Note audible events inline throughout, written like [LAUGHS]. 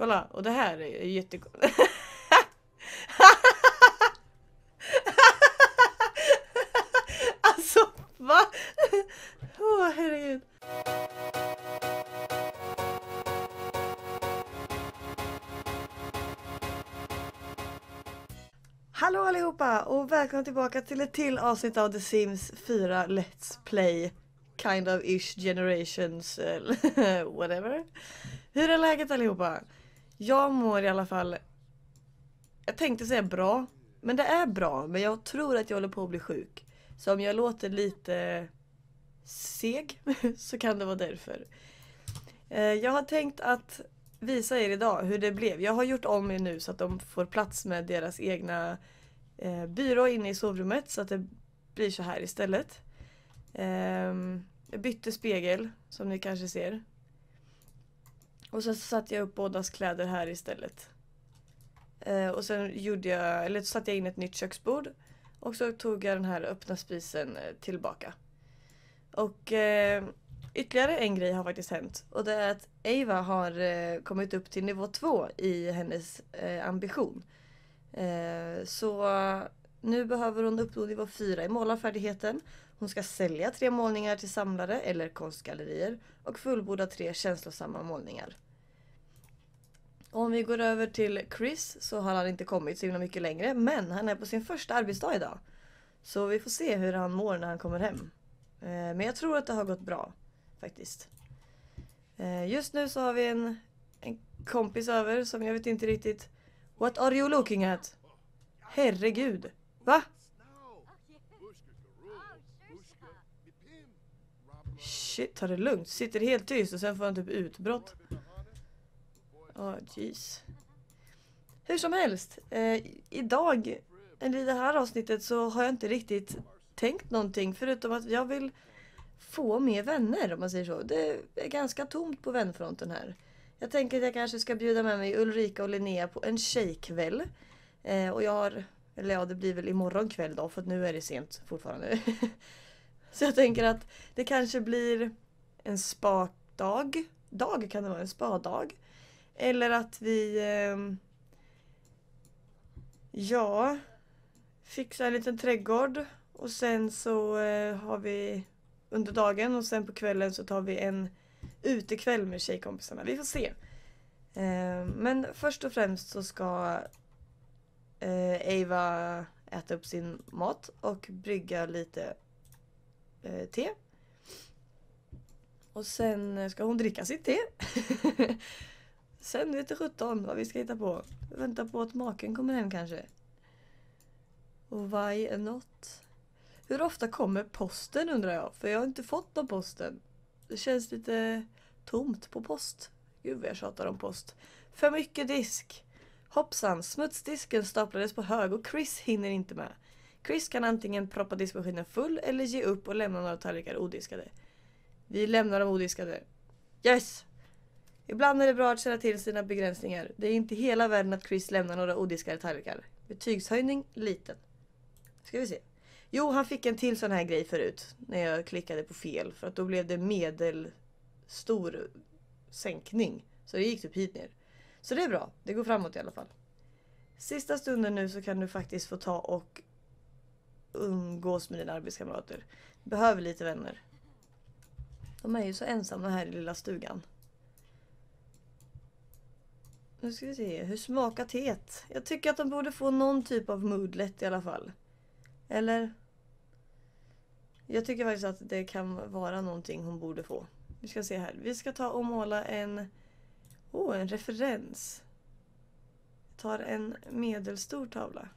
Kolla, och det här är jätte... [LAUGHS] alltså, va? Åh, oh, herregud. Hallå allihopa och välkomna tillbaka till ett till avsnitt av The Sims 4 Let's Play Kind of ish generations eh, [LAUGHS] whatever. Hur är läget allihopa? Jag mår i alla fall Jag tänkte säga bra Men det är bra men jag tror att jag håller på att bli sjuk Så om jag låter lite seg [LAUGHS] så kan det vara därför eh, Jag har tänkt att visa er idag hur det blev. Jag har gjort om er nu så att de får plats med deras egna eh, byrå inne i sovrummet så att det blir så här istället. Ehm, jag bytte spegel som ni kanske ser. Och sen så satte jag upp bådas kläder här istället. Eh, och sen gjorde jag, eller satte jag in ett nytt köksbord. Och så tog jag den här öppna spisen eh, tillbaka. Och eh, ytterligare en grej har faktiskt hänt. Och det är att Eva har eh, kommit upp till nivå två i hennes eh, ambition. Eh, så nu behöver hon uppnå nivå fyra i målarfärdigheten. Hon ska sälja tre målningar till samlare eller konstgallerier och fullborda tre känslosamma målningar. Och om vi går över till Chris så har han inte kommit så himla mycket längre men han är på sin första arbetsdag idag. Så vi får se hur han mår när han kommer hem. Eh, men jag tror att det har gått bra faktiskt. Eh, just nu så har vi en, en kompis över som jag vet inte riktigt What are you looking at? Herregud. Va? Shit, ta det lugnt. Sitter helt tyst och sen får han typ utbrott. Ja, oh, jeez. Hur som helst. Eh, idag, eller i det här avsnittet, så har jag inte riktigt tänkt någonting förutom att jag vill få mer vänner om man säger så. Det är ganska tomt på vänfronten här. Jag tänker att jag kanske ska bjuda med mig Ulrika och Linnea på en tjejkväll. Eh, och jag har, eller ja det blir väl imorgon kväll då för nu är det sent fortfarande. [LAUGHS] Så jag tänker att det kanske blir en spadag. Dag kan det vara, en spadag. Eller att vi... Eh, ja... Fixar en liten trädgård. Och sen så eh, har vi under dagen och sen på kvällen så tar vi en utekväll med tjejkompisarna. Vi får se. Eh, men först och främst så ska eh, Eva äta upp sin mat och brygga lite eh, te. Och sen ska hon dricka sitt te. [LAUGHS] sen vet du sjutton vad vi ska hitta på. Vänta på att maken kommer hem kanske. Och why not? Hur ofta kommer posten undrar jag? För jag har inte fått någon posten. Det känns lite tomt på post. Gud vad jag tjatar om post. För mycket disk. Hoppsan, smutsdisken staplades på hög och Chris hinner inte med. Chris kan antingen proppa diskmaskinen full eller ge upp och lämna några tallrikar odiskade. Vi lämnar dem odiskade. Yes! Ibland är det bra att känna till sina begränsningar. Det är inte hela världen att Chris lämnar några odiskade tallrikar. Betygshöjning liten. Ska vi se. Jo, han fick en till sån här grej förut. När jag klickade på fel. För att då blev det medelstor sänkning. Så det gick typ hit ner. Så det är bra. Det går framåt i alla fall. Sista stunden nu så kan du faktiskt få ta och umgås med dina arbetskamrater. Behöver lite vänner. De är ju så ensamma här i lilla stugan. Nu ska vi se. Hur smakar teet? Jag tycker att de borde få någon typ av moodlet i alla fall. Eller? Jag tycker faktiskt att det kan vara någonting hon borde få. Vi ska se här. Vi ska ta och måla en... oh, en referens. Jag tar en medelstor tavla.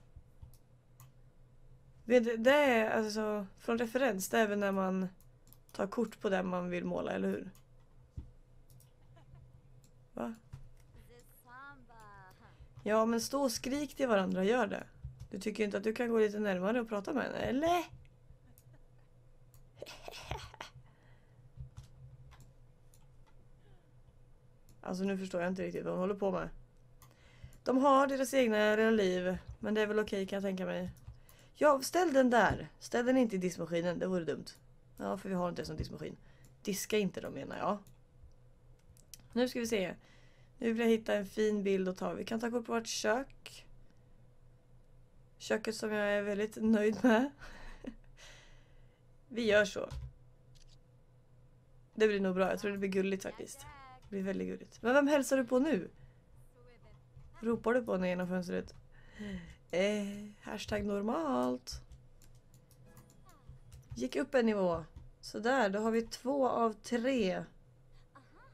Det är alltså från referens, det är väl när man tar kort på den man vill måla, eller hur? Va? Ja, men stå och skrik till varandra, gör det. Du tycker inte att du kan gå lite närmare och prata med henne, eller? [LAUGHS] Alltså nu förstår jag inte riktigt vad de håller på med. De har deras egna liv, men det är väl okej kan jag tänka mig. Ja, ställ den där. Ställ den inte i diskmaskinen, det vore dumt. Ja, för vi har inte en sån diskmaskin. Diska inte dem menar jag. Nu ska vi se. Nu vill jag hitta en fin bild att ta. Vi kan ta kort på vårt kök. Köket som jag är väldigt nöjd med. Vi gör så. Det blir nog bra. Jag tror det blir gulligt faktiskt. Det blir väldigt gulligt. Men vem hälsar du på nu? Ropar du på henne genom fönstret? Eh, hashtag normalt. Gick upp en nivå. Sådär, då har vi två av tre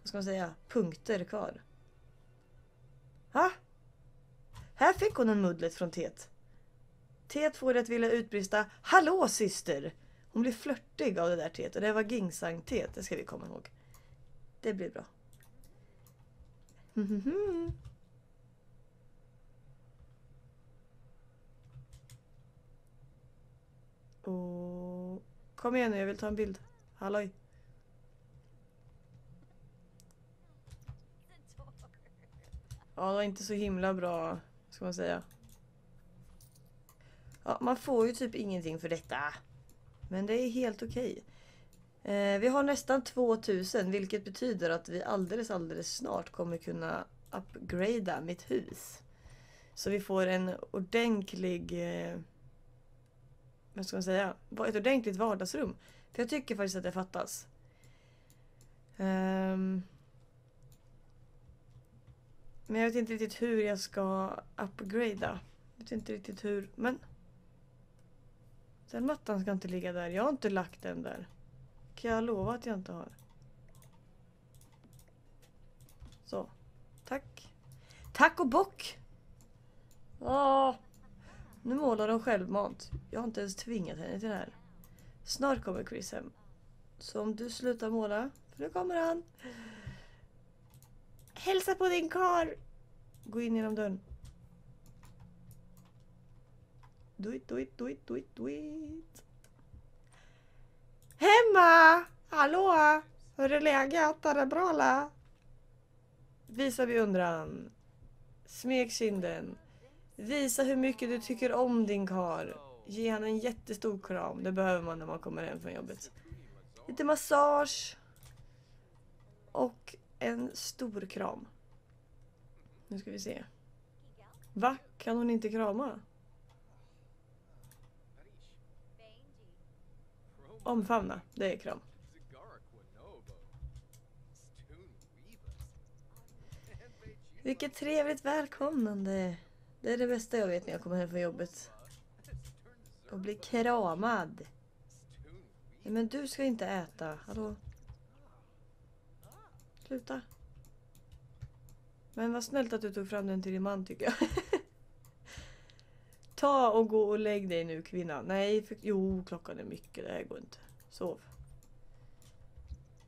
vad ska man säga, punkter kvar. Ha? Här fick hon en mudlet från Tet. Tet får det att vilja utbrista Hallå syster! Hon blir flörtig av det där Tet och det var gingsang-Tet, det ska vi komma ihåg. Det blir bra. [LAUGHS] Och... Kom igen nu, jag vill ta en bild. Halloj. Ja, det var inte så himla bra, ska man säga. Ja, man får ju typ ingenting för detta. Men det är helt okej. Eh, vi har nästan 2000 vilket betyder att vi alldeles alldeles snart kommer kunna upgrada mitt hus. Så vi får en ordentlig... Eh, vad ska man säga? Ett ordentligt vardagsrum. För jag tycker faktiskt att det fattas. Um, men jag vet inte riktigt hur jag ska upgrada. Jag vet inte riktigt hur, men... Den mattan ska inte ligga där. Jag har inte lagt den där. Kan jag lova att jag inte har. Så. Tack. Tack och bock! Åh! Nu målar hon självmant. Jag har inte ens tvingat henne till det här. Snart kommer Chris hem. Så om du slutar måla, för nu kommer han. Hälsa på din kar. Gå in genom dörren. Do it, do it, do it, do it, do it. Hemma! Hallå! Hur är läget? Är det bra eller? Visa beundran. Smek kinden. Visa hur mycket du tycker om din kar. Ge han en jättestor kram. Det behöver man när man kommer hem från jobbet. Lite massage. Och en stor kram. Nu ska vi se. Va? Kan hon inte krama? Omfamna, det är kram. Vilket trevligt välkomnande. Det är det bästa jag vet när jag kommer hem från jobbet. Och bli kramad. Men du ska inte äta. Hallå? Sluta. Men vad snällt att du tog fram den till din man tycker jag. [LAUGHS] Ta och gå och lägg dig nu kvinna. Nej, för, jo klockan är mycket. Det här går inte. Sov.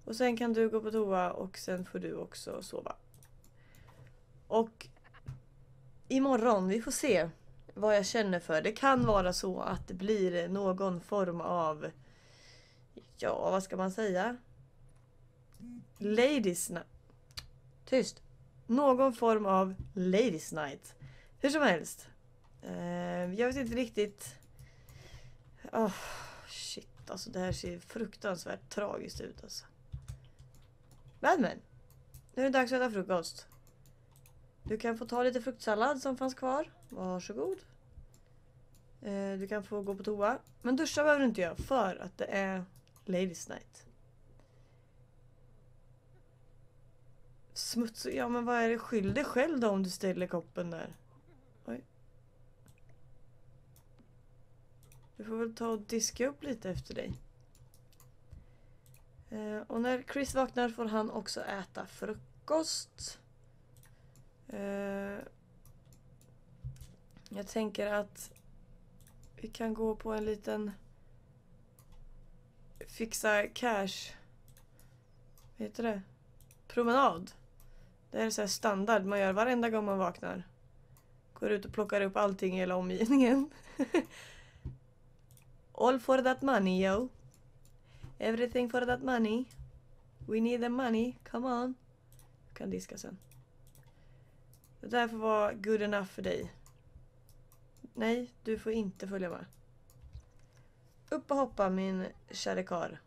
Och sen kan du gå på toa och sen får du också sova. Och imorgon, vi får se vad jag känner för. Det kan vara så att det blir någon form av Ja, vad ska man säga? Ladies night. Tyst. Någon form av Ladies night. Hur som helst. Eh, jag vet inte riktigt. Oh, shit, alltså det här ser fruktansvärt tragiskt ut alltså. Men. Nu är det dags att äta frukost. Du kan få ta lite fruktsallad som fanns kvar. Varsågod. Eh, du kan få gå på toa. Men duscha behöver du inte göra för att det är Ladies night. Smutsig? Ja men vad är det? Skyll dig själv då om du ställer koppen där. Oj. Du får väl ta och diska upp lite efter dig. Eh, och när Chris vaknar får han också äta frukost. Eh, jag tänker att vi kan gå på en liten fixa cash. Vad heter det? Promenad. Det är så standard man gör varenda gång man vaknar. Går ut och plockar upp allting i hela omgivningen. [LAUGHS] All for that money yo. Everything for that money. We need the money, come on. Jag kan diska sen. Det där får vara good enough för dig. Nej, du får inte följa med. Upp och hoppa min käre kar.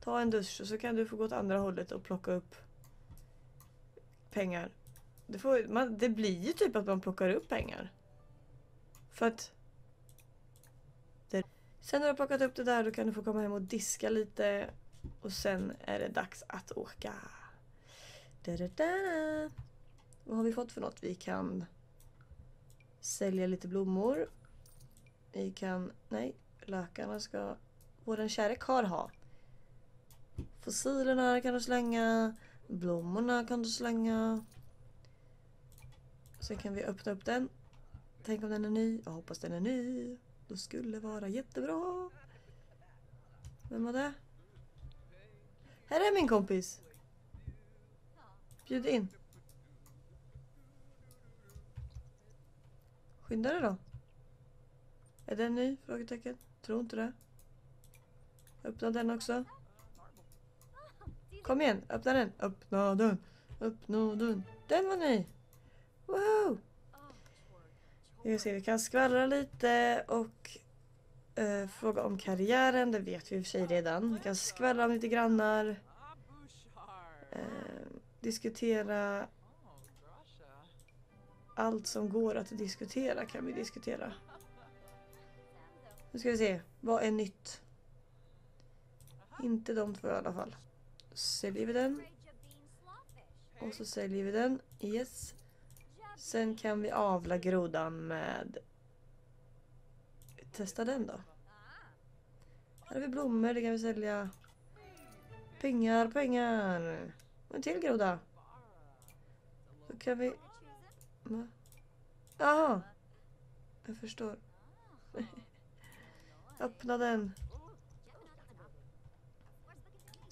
Ta en dusch och så kan du få gå åt andra hållet och plocka upp pengar. Det, får, man, det blir ju typ att man plockar upp pengar. För att... Det, sen när du har plockat upp det där då kan du få komma hem och diska lite. Och sen är det dags att åka. Da, da, da. Vad har vi fått för något? Vi kan sälja lite blommor. Vi kan... Nej, lökarna ska våran kära karl ha. Fossilerna kan du slänga. Blommorna kan du slänga. Sen kan vi öppna upp den. Tänk om den är ny. Jag hoppas den är ny. Det skulle vara jättebra. Vem var det? Här är min kompis. Bjud in. Skynda dig då. Är den ny? Frågetecken. Tror inte det. Öppna den också. Kom igen, öppna den. Öppna den. Öppna den. Den var ny. Wow! Vi ska se, vi kan skvallra lite och eh, fråga om karriären. Det vet vi i och för sig redan. Vi kan skvallra om lite grannar. Eh, diskutera allt som går att diskutera kan vi diskutera. Nu ska vi se. Vad är nytt? Inte de två i alla fall. Säljer vi den. Och så säljer vi den. Yes. Sen kan vi avla grodan med... Testa den då. Här har vi blommor, det kan vi sälja. Pengar, pengar. En till groda. Då kan vi... Va? Jaha. Jag förstår. [LAUGHS] Öppna den.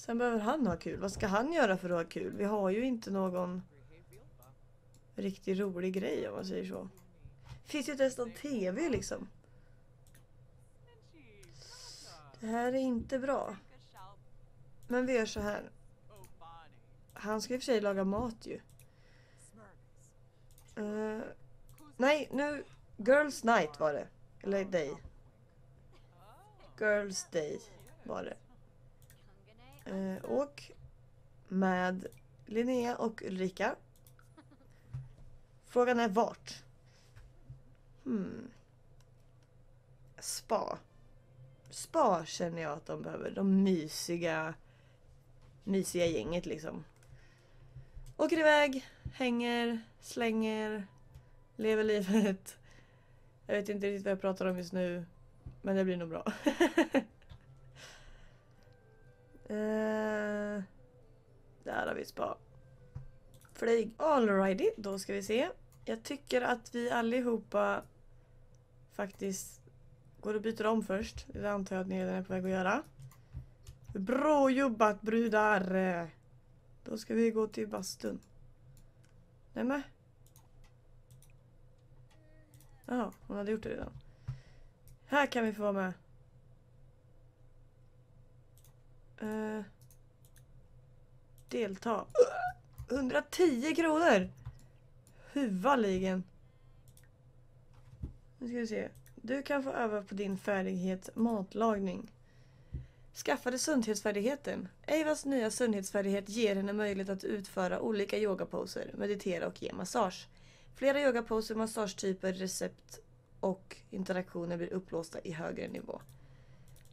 Sen behöver han ha kul. Vad ska han göra för att ha kul? Vi har ju inte någon riktigt rolig grej om man säger så. Finns ju inte ens någon TV liksom. Det här är inte bra. Men vi gör så här. Han ska i och för sig laga mat ju. Uh, nej, nu... Girls night var det. Eller day. Girls day var det. Eh, och med Linnea och Ulrika. Frågan är vart? Hmm. Spa. Spa känner jag att de behöver. De mysiga, mysiga gänget liksom. Åker iväg, hänger, slänger, lever livet. Jag vet inte riktigt vad jag pratar om just nu. Men det blir nog bra. [LAUGHS] Eh, där har vi spa. Flyg. Alrighty, då ska vi se. Jag tycker att vi allihopa faktiskt går och byter om först. Det antar jag att ni redan är på väg att göra. Bra jobbat brudar! Då ska vi gå till bastun. Nämen. Jaha, hon hade gjort det redan. Här kan vi få vara med. Uh, delta. 110 kronor! Huvaligen. Nu ska vi se. Du kan få öva på din färdighet matlagning. Skaffade sundhetsfärdigheten. Eivas nya sundhetsfärdighet ger henne möjlighet att utföra olika yogaposer, meditera och ge massage. Flera yogaposer, massagetyper, recept och interaktioner blir upplåsta i högre nivå.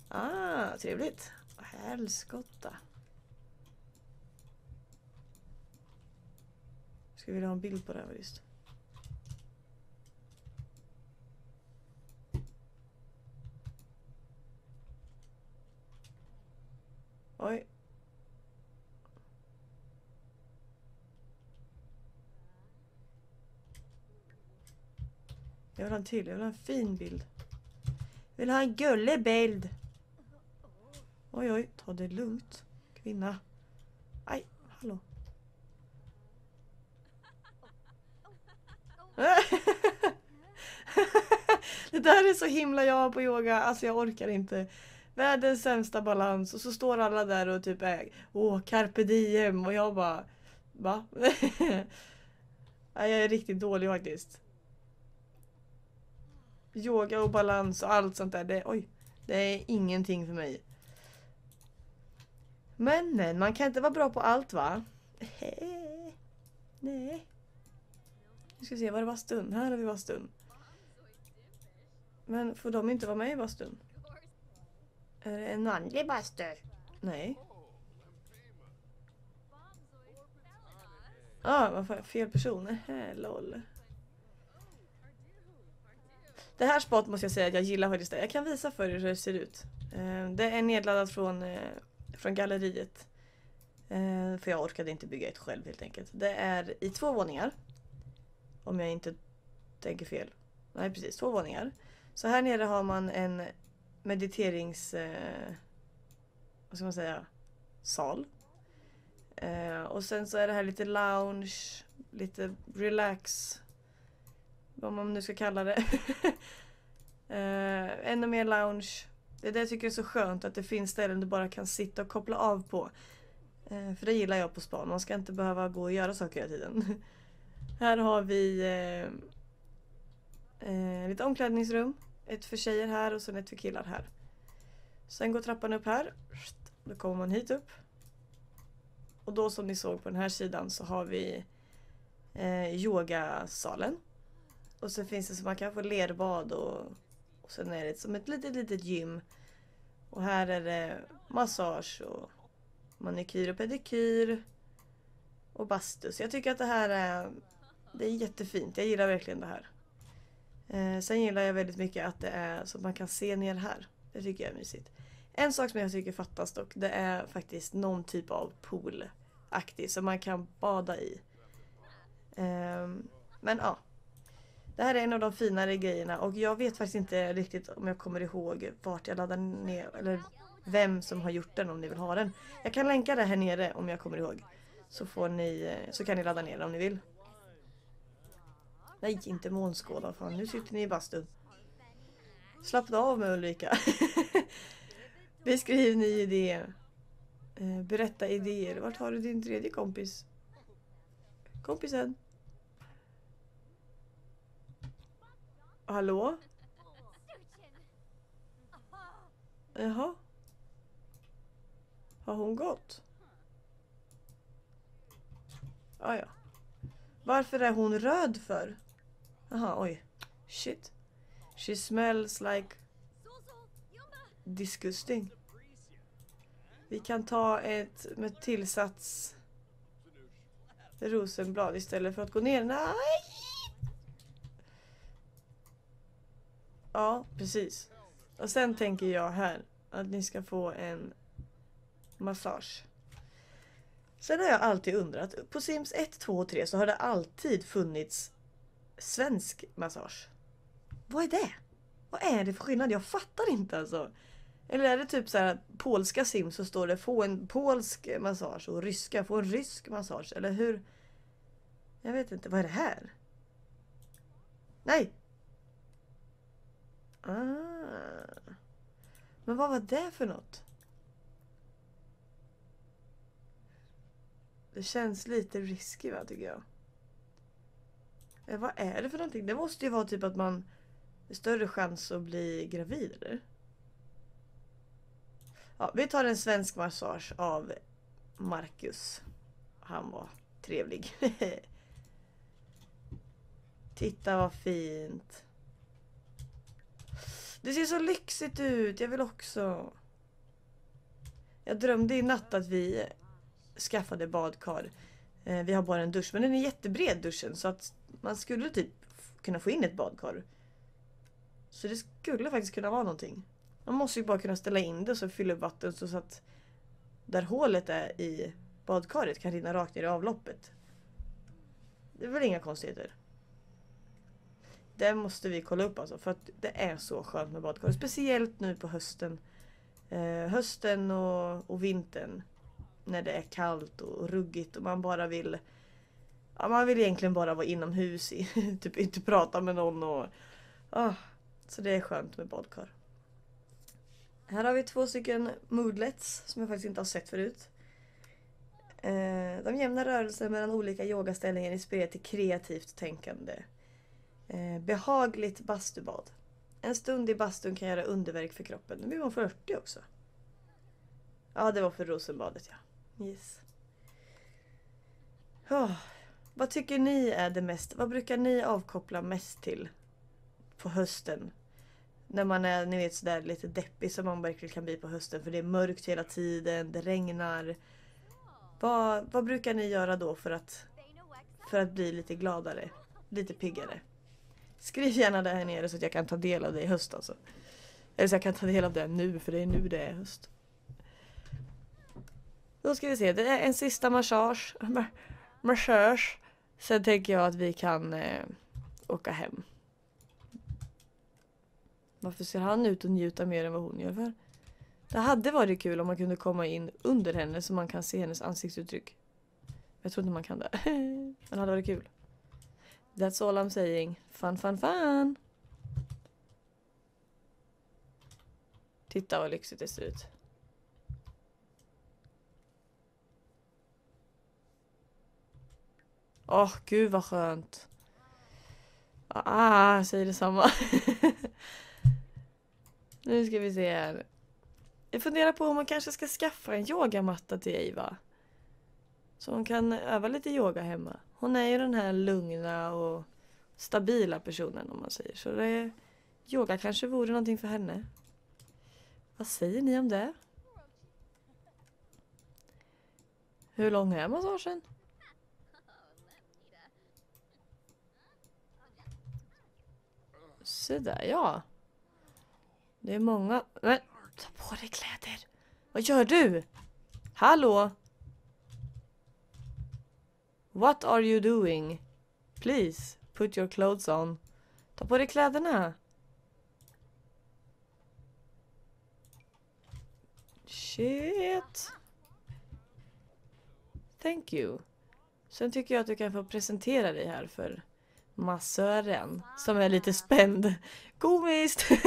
Ah, trevligt. Helskotta. Ska vi ha en bild på det här just. Oj. Jag vill ha en till. Jag vill ha en fin bild. Jag vill ha en gullig bild. Oj, oj. Ta det lugnt. Kvinna. Aj, hallå. [LAUGHS] det där är så himla jag på yoga. Alltså jag orkar inte. Världens sämsta balans och så står alla där och typ är Åh, carpe diem och jag bara Va? [LAUGHS] jag är riktigt dålig faktiskt. Yoga och balans och allt sånt där. Det, oj, det är ingenting för mig. Men, man kan inte vara bra på allt va? Nej. Nu ska vi se, var är bastun? Här har vi bastun. Men får de inte vara med i bastun? Är det en manlig bastu? Nej. Ah, vad fan, fel person. Nähä, lol. Det här spot måste jag säga att jag gillar faktiskt. Det. Jag kan visa för er hur det ser ut. Eh, Det är nedladdat från, eh, från galleriet. Eh, För jag orkade inte bygga ett själv helt enkelt. Det är i två våningar. Om jag inte tänker fel. Nej precis, två våningar. Så här nere har man en mediterings... Eh, vad ska man säga? Sal. Eh, och sen så är det här lite lounge, lite relax. Vad man nu ska kalla det. [LAUGHS] eh, ännu mer lounge. Det är det jag tycker är så skönt att det finns ställen du bara kan sitta och koppla av på. Eh, för det gillar jag på span. Man ska inte behöva gå och göra saker hela tiden. [LAUGHS] här har vi eh, eh, lite omklädningsrum. Ett för tjejer här och sen ett för killar här. Sen går trappan upp här. Då kommer man hit upp. Och då som ni såg på den här sidan så har vi eh, yogasalen. Och så finns det så man kan få lerbad och, och sen är det som ett litet litet gym. Och här är det massage och manikyr och pedikyr. Och bastu. Så jag tycker att det här är, det är jättefint. Jag gillar verkligen det här. Eh, sen gillar jag väldigt mycket att det är så att man kan se ner här. Det tycker jag är mysigt. En sak som jag tycker fattas dock, det är faktiskt någon typ av poolaktig som man kan bada i. Eh, men ja. Det här är en av de finare grejerna och jag vet faktiskt inte riktigt om jag kommer ihåg vart jag laddar ner eller vem som har gjort den om ni vill ha den. Jag kan länka det här nere om jag kommer ihåg. Så, får ni, så kan ni ladda ner den om ni vill. Nej, inte månskåda. Fan, nu sitter ni i bastun. Slappna av med Ulrika. [LAUGHS] Beskriv ny idé. Eh, berätta idéer. Vart har du din tredje kompis? Kompisen? Hallå? Jaha? Har hon gått? Ah, ja. Varför är hon röd för? Jaha, oj. Shit. She smells like disgusting. Vi kan ta ett med tillsats rosenblad istället för att gå ner. Nej! Ja, precis. Och sen tänker jag här att ni ska få en massage. Sen har jag alltid undrat, på Sims 1, 2 och 3 så har det alltid funnits svensk massage. Vad är det? Vad är det för skillnad? Jag fattar inte alltså. Eller är det typ så här polska Sims så står det få en polsk massage och ryska få en rysk massage eller hur? Jag vet inte, vad är det här? Nej! Ah. Men vad var det för något? Det känns lite risky va, tycker jag. Eh, vad är det för någonting? Det måste ju vara typ att man... har större chans att bli gravid, eller? Ja, vi tar en svensk massage av Marcus. Han var trevlig. [LAUGHS] Titta vad fint. Det ser så lyxigt ut. Jag vill också. Jag drömde i natt att vi skaffade badkar. Eh, vi har bara en dusch, men den är jättebred duschen så att man skulle typ kunna få in ett badkar. Så det skulle faktiskt kunna vara någonting. Man måste ju bara kunna ställa in det och så fylla upp vatten så att där hålet är i badkaret kan rinna rakt ner i avloppet. Det är väl inga konstigheter. Det måste vi kolla upp alltså för att det är så skönt med badkar. Speciellt nu på hösten. Eh, hösten och, och vintern. När det är kallt och ruggigt och man bara vill Ja, man vill egentligen bara vara inomhus, i, [LAUGHS] typ inte prata med någon och... ah, så det är skönt med badkar. Här har vi två stycken moodlets som jag faktiskt inte har sett förut. Eh, de jämna rörelser mellan olika yogaställningar inspirerar till kreativt tänkande. Eh, behagligt bastubad. En stund i bastun kan göra underverk för kroppen. Nu blir man 40 också. Ja, det var för rosenbadet ja. Yes. Oh. Vad tycker ni är det mest, vad brukar ni avkoppla mest till på hösten? När man är ni vet sådär lite deppig som man verkligen kan bli på hösten för det är mörkt hela tiden, det regnar. Vad, vad brukar ni göra då för att, för att bli lite gladare? Lite piggare? Skriv gärna det här nere så att jag kan ta del av det i höst alltså. Eller så jag kan ta del av det nu för det är nu det är höst. Då ska vi se, det är en sista massage. Massage. Sen tänker jag att vi kan eh, åka hem. Varför ser han ut att njuta mer än vad hon gör för? Det hade varit kul om man kunde komma in under henne så man kan se hennes ansiktsuttryck. Jag tror inte man kan det. [LAUGHS] Men det hade varit kul. That's all I'm saying. Fun, fun, fun! Titta vad lyxigt det ser ut. Åh, oh, gud vad skönt. Ah, jag säger detsamma. [LAUGHS] nu ska vi se här. Jag funderar på om man kanske ska skaffa en yogamatta till Eva. Så hon kan öva lite yoga hemma. Hon är ju den här lugna och stabila personen om man säger så. Det, yoga kanske vore någonting för henne. Vad säger ni om det? Hur lång är massagen? Se där ja. Det är många... Men, ta på dig kläder. Vad gör du? Hallå? What are you doing? Please, put your clothes on. Ta på dig kläderna. Shit. Thank you. Sen tycker jag att du kan få presentera dig här för massören som är lite spänd. Komiskt! uh,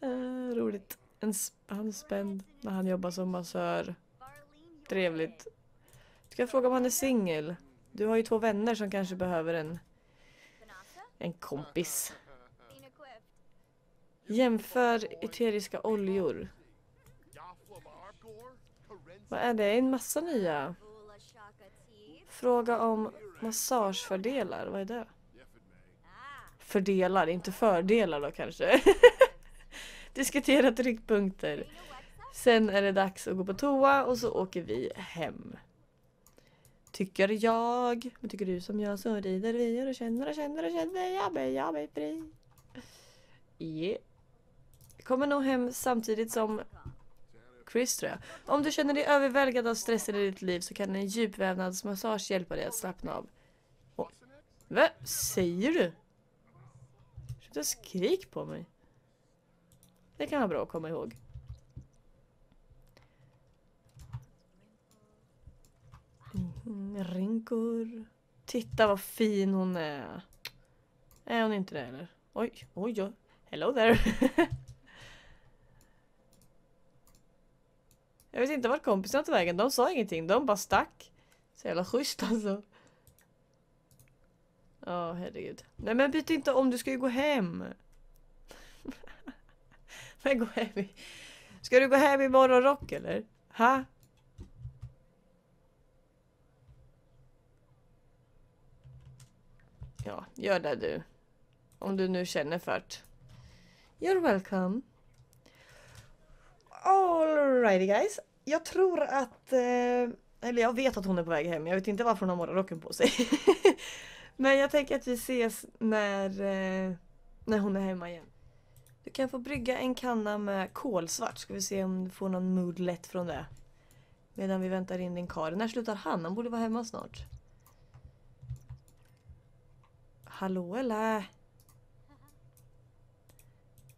[LAUGHS] eh, roligt. En han är spänd när han jobbar som massör. Trevligt. Du kan fråga om han är singel. Du har ju två vänner som kanske behöver en, en kompis. Jämför eteriska oljor. Vad är det? En massa nya. Fråga om massagefördelar. Vad är det? Fördelar, inte fördelar då kanske. [LAUGHS] Diskutera tryckpunkter. Sen är det dags att gå på toa och så åker vi hem. Tycker jag. Men tycker du som jag så rider vi och känner och känner och känner. Jag blir, jag blir fri. Yeah. Kommer nog hem samtidigt som Chris tror jag. Om du känner dig överväldigad av stressen i ditt liv så kan en djupvävnadsmassage hjälpa dig att slappna av. Oh. Vad säger du? Sluta skrik på mig. Det kan vara bra att komma ihåg. Mm, rinkor. Titta vad fin hon är. Är hon inte det eller? Oj, oj, oj. Hello there. [LAUGHS] Jag vet inte vart kompisarna tog vägen. De sa ingenting. De bara stack. Så jävla schysst alltså. Ja, oh, herregud. Nej men byt inte om. Du ska ju gå hem. [LAUGHS] men gå hem i... Ska du gå hem i morgonrock eller? Ha? Ja, gör det du. Om du nu känner för det. You're welcome. Alrighty guys. Jag tror att... Eh, eller jag vet att hon är på väg hem. Jag vet inte varför hon har morgonrocken på sig. [LAUGHS] Men jag tänker att vi ses när, eh, när hon är hemma igen. Du kan få brygga en kanna med kolsvart. Ska vi se om du får någon mood lätt från det. Medan vi väntar in din karl. När slutar han? Han borde vara hemma snart. Hallå eller?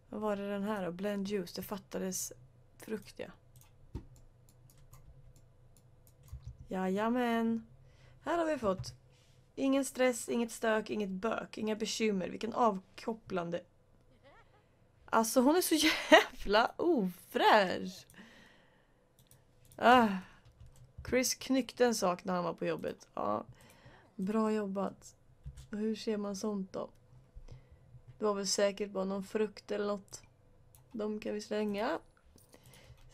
Vad var det den här då? Blend juice. Det fattades frukt ja. Jajamän. Här har vi fått ingen stress, inget stök, inget bök, inga bekymmer. Vilken avkopplande... Alltså hon är så [LAUGHS] jävla ofräsch. Ah. Chris knyckte en sak när han var på jobbet. Ja, bra jobbat. Och hur ser man sånt då? Det var väl säkert bara någon frukt eller något. De kan vi slänga.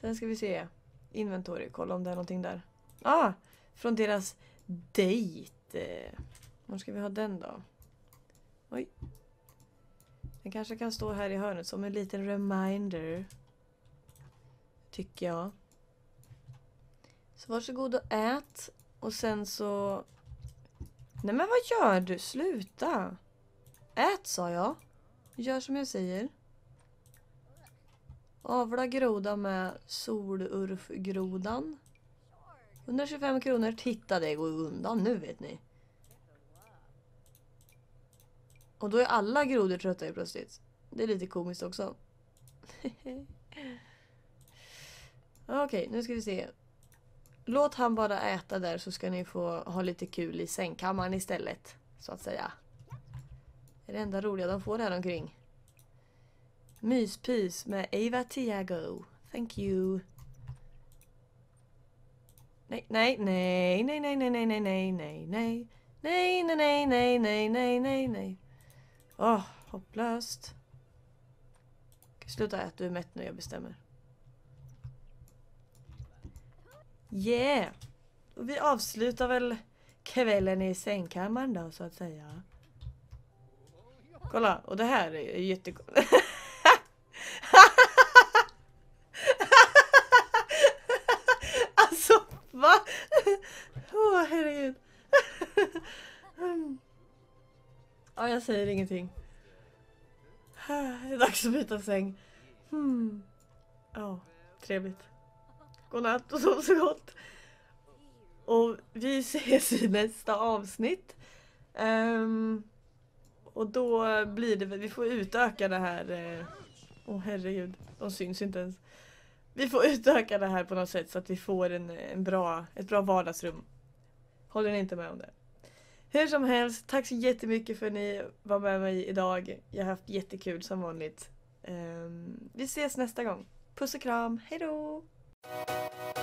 Sen ska vi se. Inventory, kolla om det är någonting där. Ah! Från deras dejt. Var ska vi ha den då? Oj. Den kanske kan stå här i hörnet som en liten reminder. Tycker jag. Så varsågod och ät. Och sen så... Nej men vad gör du? Sluta! Ät sa jag. Gör som jag säger. Avla groda med solurfgrodan. 125 kronor. Titta det går undan nu vet ni. Och då är alla grodor trötta i plötsligt. Det är lite komiskt också. [LAUGHS] Okej, okay, nu ska vi se. Låt han bara äta där så ska ni få ha lite kul i sängkammaren istället. Så att säga. Det är det enda roliga de får här omkring. Myspys med Eva Tiago. Thank you. Nej, nej, nej, nej, nej, nej, nej, nej, nej, nej, nej. Nej, nej, nej, nej, nej, nej, nej, nej. Åh, hopplöst. Sluta äta, du är mätt nu, jag bestämmer. Yeah! Och vi avslutar väl kvällen i sängkammaren då, så att säga. Kolla, och det här är jättegott. alltså, va? Åh, oh, herregud. ja, jag säger ingenting. Det är dags att byta säng. Hmm. Ja, trevligt. Godnatt och sov så gott. Och vi ses i nästa avsnitt. Um, och då blir det vi får utöka det här. Eh, åh oh, herregud, de syns inte ens. Vi får utöka det här på något sätt så att vi får en, en bra, ett bra vardagsrum. Håller ni inte med om det? Hur som helst, tack så jättemycket för att ni var med mig idag. Jag har haft jättekul som vanligt. Um, vi ses nästa gång. Puss och kram, hejdå! Música